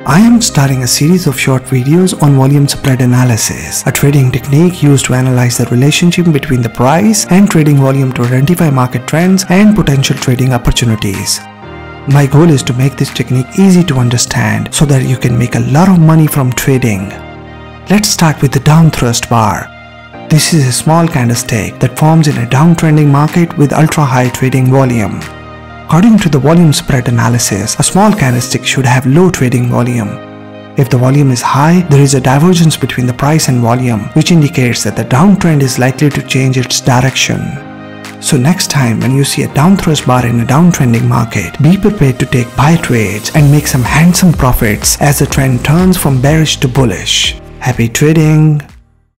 I am starting a series of short videos on volume spread analysis, a trading technique used to analyze the relationship between the price and trading volume to identify market trends and potential trading opportunities. My goal is to make this technique easy to understand so that you can make a lot of money from trading. Let's start with the down thrust bar. This is a small candlestick that forms in a downtrending market with ultra high trading volume. According to the volume spread analysis, a small candlestick should have low trading volume. If the volume is high, there is a divergence between the price and volume, which indicates that the downtrend is likely to change its direction. So next time when you see a down thrust bar in a downtrending market, be prepared to take buy trades and make some handsome profits as the trend turns from bearish to bullish. Happy trading!